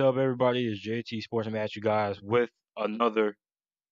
Up, everybody? It's JT Sports. I'm at you guys with another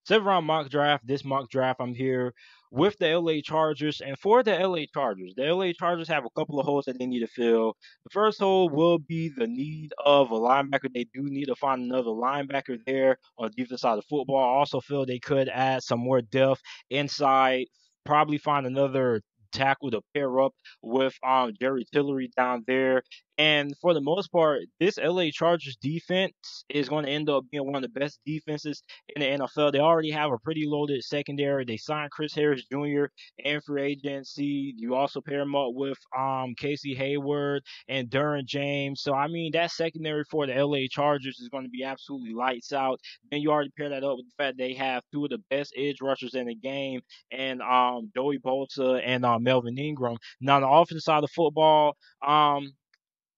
seven round mock draft. This mock draft, I'm here with the LA Chargers. And for the LA Chargers, the LA Chargers have a couple of holes that they need to fill. The first hole will be the need of a linebacker. They do need to find another linebacker there on the defense side of football. I also feel they could add some more depth inside. Probably find another tackle to pair up with um Jerry Tillery down there and for the most part, this LA Chargers defense is going to end up being one of the best defenses in the NFL. They already have a pretty loaded secondary. They signed Chris Harris Jr. and free agency. You also pair him up with um Casey Hayward and Derwin James. So I mean that secondary for the LA Chargers is going to be absolutely lights out. Then you already pair that up with the fact they have two of the best edge rushers in the game and um Joey Bosa and uh, Melvin Ingram. Now on the offensive side of football, um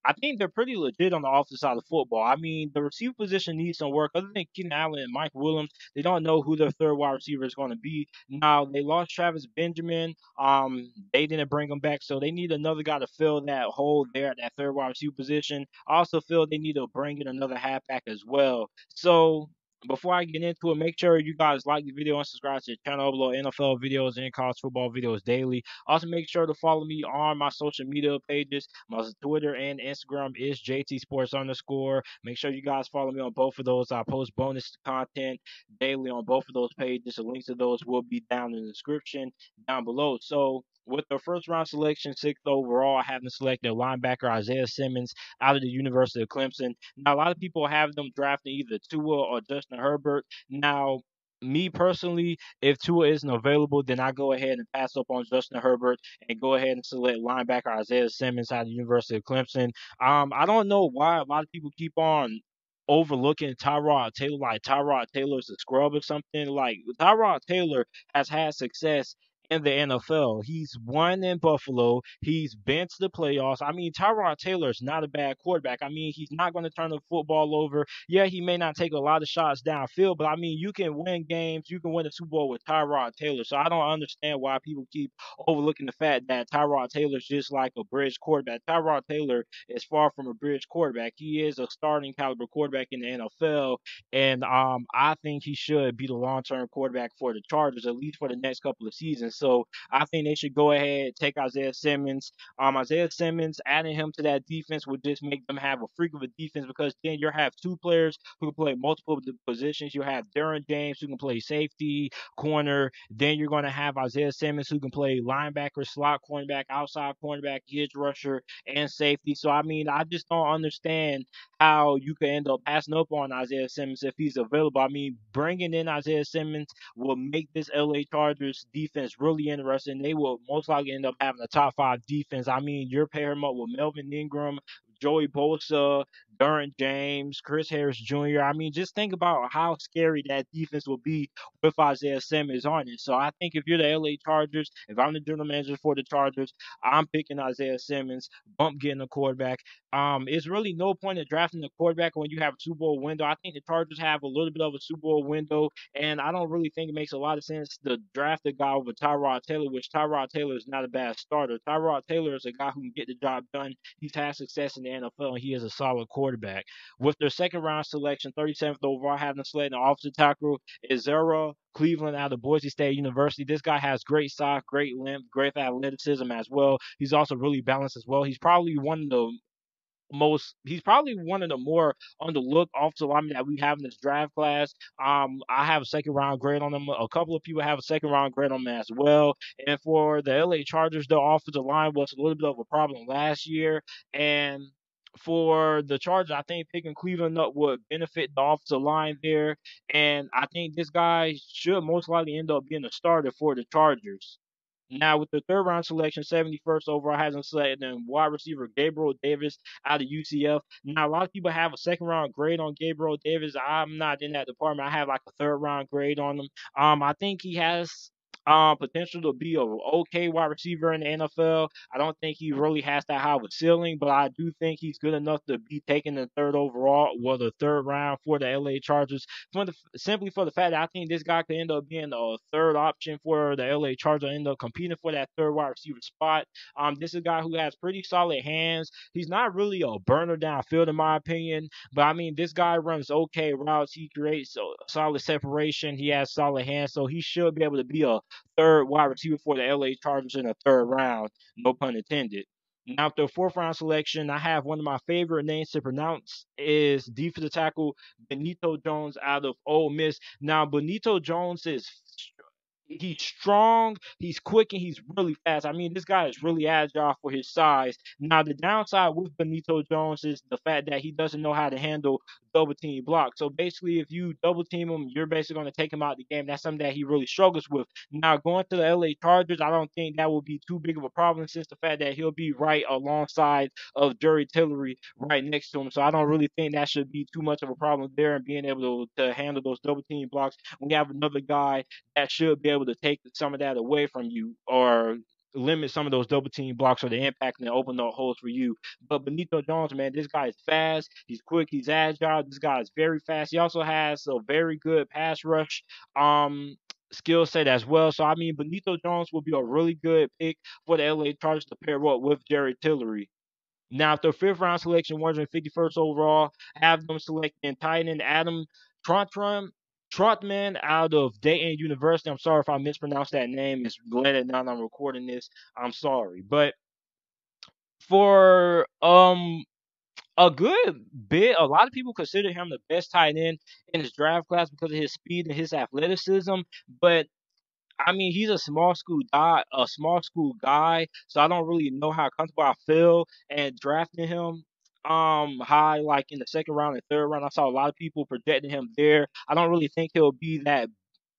I think they're pretty legit on the offensive side of football. I mean, the receiver position needs some work. Other than Keenan Allen and Mike Williams, they don't know who their third wide receiver is going to be. Now they lost Travis Benjamin. Um, they didn't bring him back, so they need another guy to fill that hole there at that third wide receiver position. I also feel they need to bring in another halfback as well. So before I get into it, make sure you guys like the video and subscribe to the channel. Upload NFL videos and college football videos daily. Also, make sure to follow me on my social media pages. My Twitter and Instagram is JT Sports underscore. Make sure you guys follow me on both of those. I post bonus content daily on both of those pages. The links to those will be down in the description down below. So with the first round selection, sixth overall, them selected linebacker Isaiah Simmons out of the University of Clemson. Now, a lot of people have them drafting either Tua or Justin Herbert. Now, me personally, if Tua isn't available, then I go ahead and pass up on Justin Herbert and go ahead and select linebacker Isaiah Simmons out of the University of Clemson. Um, I don't know why a lot of people keep on overlooking Tyrod Taylor like Tyrod Taylor's a scrub or something. Like Tyrod Taylor has had success in the NFL. He's won in Buffalo. He's been to the playoffs. I mean, Tyrod Taylor is not a bad quarterback. I mean, he's not going to turn the football over. Yeah, he may not take a lot of shots downfield, but I mean, you can win games. You can win a Super Bowl with Tyrod Taylor. So I don't understand why people keep overlooking the fact that Tyrod Taylor is just like a bridge quarterback. Tyrod Taylor is far from a bridge quarterback. He is a starting caliber quarterback in the NFL, and um, I think he should be the long-term quarterback for the Chargers at least for the next couple of seasons. So I think they should go ahead take Isaiah Simmons. Um, Isaiah Simmons adding him to that defense would just make them have a freak of a defense because then you have two players who can play multiple positions. You have Derwin James who can play safety, corner. Then you're going to have Isaiah Simmons who can play linebacker, slot cornerback, outside cornerback, edge rusher, and safety. So I mean, I just don't understand how you could end up passing up on Isaiah Simmons if he's available. I mean, bringing in Isaiah Simmons will make this LA Chargers defense really interesting. They will most likely end up having a top five defense. I mean, you're pairing up with Melvin Ingram, Joey Bosa, Derwin James, Chris Harris Jr. I mean, just think about how scary that defense will be with Isaiah Simmons on it. So I think if you're the LA Chargers, if I'm the general manager for the Chargers, I'm picking Isaiah Simmons, bump getting a quarterback. Um, it's really no point in drafting a quarterback when you have a Super Bowl window. I think the Chargers have a little bit of a Super Bowl window, and I don't really think it makes a lot of sense to draft a guy over Tyrod Taylor, which Tyrod Taylor is not a bad starter. Tyrod Taylor is a guy who can get the job done. He's had success in the NFL, and he is a solid quarterback quarterback. With their second round selection, 37th overall, having selected an offensive tackle, Ezra Cleveland out of Boise State University. This guy has great size, great length, great athleticism as well. He's also really balanced as well. He's probably one of the most he's probably one of the more on the look offensive linemen that we have in this draft class. Um, I have a second round grade on him. A couple of people have a second round grade on him as well. And for the LA Chargers, their offensive line was a little bit of a problem last year, and for the Chargers, I think picking Cleveland up would benefit the offensive line there. And I think this guy should most likely end up being a starter for the Chargers. Now, with the third round selection, 71st overall, hasn't selected then wide receiver Gabriel Davis out of UCF. Now, a lot of people have a second round grade on Gabriel Davis. I'm not in that department. I have like a third round grade on him. Um, I think he has um, potential to be a okay wide receiver in the NFL. I don't think he really has that high of a ceiling, but I do think he's good enough to be taken the third overall, well, the third round for the LA Chargers. For the, simply for the fact that I think this guy could end up being a third option for the LA Chargers, end up competing for that third wide receiver spot. Um, this is a guy who has pretty solid hands. He's not really a burner downfield, in my opinion, but I mean, this guy runs okay routes. He creates solid separation. He has solid hands, so he should be able to be a third wide receiver for the LA Chargers in the third round. No pun intended. Now, the fourth round selection, I have one of my favorite names to pronounce is defensive tackle Benito Jones out of Ole Miss. Now, Benito Jones is he's strong, he's quick, and he's really fast. I mean, this guy is really agile for his size. Now, the downside with Benito Jones is the fact that he doesn't know how to handle double team block. So basically, if you double team him, you're basically going to take him out of the game. That's something that he really struggles with. Now, going to the LA Chargers, I don't think that will be too big of a problem since the fact that he'll be right alongside of Jerry Tillery right next to him. So I don't really think that should be too much of a problem there and being able to, to handle those double team blocks. We have another guy that should be able to take some of that away from you or limit some of those double team blocks or the impact and open up holes for you. But Benito Jones, man, this guy is fast. He's quick. He's agile. This guy is very fast. He also has a very good pass rush. Um, skill set as well. So I mean, Benito Jones will be a really good pick for the LA Chargers to pair up with Jerry Tillery. Now, after fifth round selection, 151st overall, have them selecting tight end Adam Trontrum Trautman out of Dayton University. I'm sorry if I mispronounced that name. It's late now I'm recording this. I'm sorry. But for um a good bit, a lot of people consider him the best tight end in his draft class because of his speed and his athleticism. But I mean, he's a small school guy, a small school guy, so I don't really know how comfortable I feel and drafting him um high like in the second round and third round. I saw a lot of people projecting him there. I don't really think he'll be that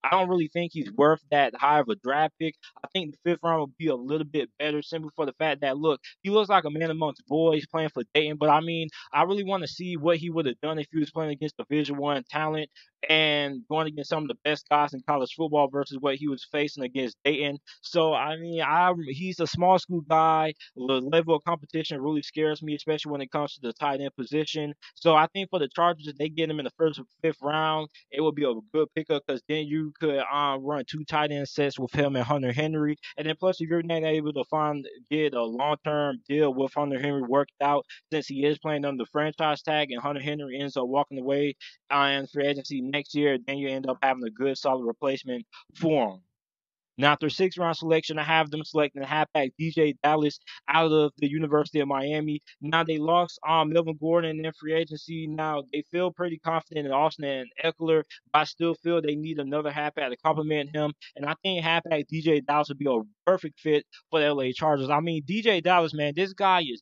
I don't really think he's worth that high of a draft pick. I think the fifth round will be a little bit better simply for the fact that look, he looks like a man amongst boys playing for Dayton. But I mean, I really want to see what he would have done if he was playing against Division One talent and going against some of the best guys in college football versus what he was facing against Dayton. So I mean, I he's a small school guy. The level of competition really scares me, especially when it comes to the tight end position. So I think for the Chargers, if they get him in the first or fifth round, it would be a good pickup because then you could um, run two tight end sets with him and Hunter Henry, and then plus if you're not able to find get a long term deal with Hunter Henry worked out since he is playing under the franchise tag, and Hunter Henry ends up walking away on free agency next year, then you end up having a good solid replacement for him. Now, after six round selection, I have them selecting halfback DeeJay Dallas out of the University of Miami. Now they lost um, Melvin Gordon in free agency. Now they feel pretty confident in Austin and Ekeler, but I still feel they need another halfback to complement him. And I think halfback DeeJay Dallas would be a perfect fit for the LA Chargers. I mean, DeeJay Dallas, man, this guy is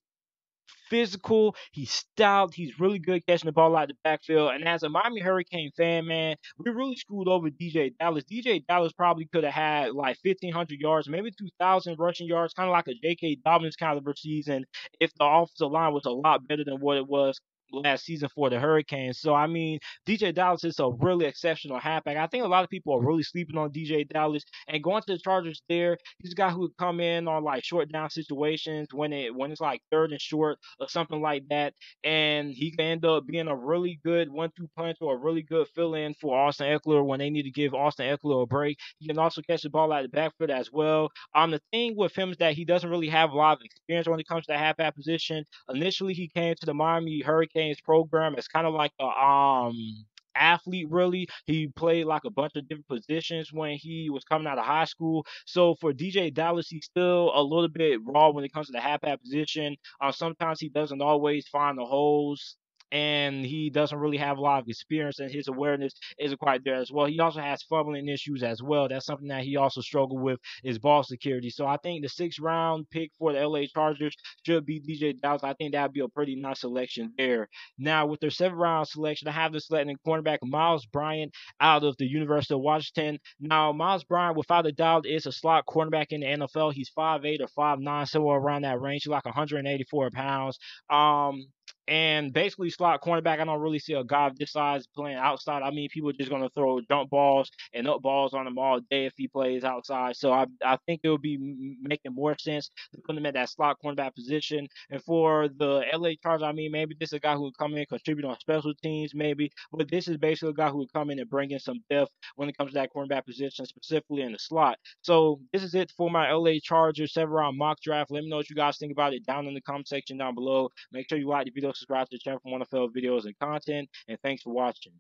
physical. He's stout. He's really good catching the ball out of the backfield. And as a Miami Hurricane fan, man, we really screwed over DeeJay Dallas. DeeJay Dallas probably could have had like 1,500 yards, maybe 2,000 rushing yards, kind of like a J.K. Dobbins caliber season if the offensive line was a lot better than what it was last season for the Hurricanes. So I mean, DeeJay Dallas is a really exceptional halfback. I think a lot of people are really sleeping on DeeJay Dallas and going to the Chargers there. He's a guy who would come in on like short down situations when it when it's like third and short or something like that, and he can end up being a really good one-two punch or a really good fill-in for Austin Ekeler when they need to give Austin Ekeler a break. He can also catch the ball out of the backfield as well. Um, the thing with him is that he doesn't really have a lot of experience when it comes to the halfback position. Initially, he came to the Miami Hurricanes Hurricanes program. Is kind of like a um athlete really. He played like a bunch of different positions when he was coming out of high school. So for DeeJay Dallas he's still a little bit raw when it comes to the halfback position. Uh, sometimes he doesn't always find the holes and he doesn't really have a lot of experience and his awareness isn't quite there as well. He also has fumbling issues as well. That's something that he also struggled with is ball security. So I think the sixth round pick for the LA Chargers should be DeeJay Dallas. I think that'd be a pretty nice selection there. Now with their seventh round selection, I have this selecting cornerback Miles Bryant out of the University of Washington. Now Miles Bryant, without a doubt, is a slot cornerback in the NFL. He's 5'8 or 5'9, somewhere around that range. Like 184 pounds. Um, And basically, slot cornerback, I don't really see a guy of this size playing outside. I mean, people are just going to throw jump balls and up balls on him all day if he plays outside. So I, I think it would be making more sense to put him at that slot cornerback position. And for the LA Chargers, I mean, maybe this is a guy who would come in, and contribute on special teams, maybe. But this is basically a guy who would come in and bring in some depth when it comes to that cornerback position, specifically in the slot. So this is it for my LA Chargers seven round mock draft. Let me know what you guys think about it down in the comment section down below. Make sure you like the video, subscribe to the channel for more NFL videos and content. And thanks for watching.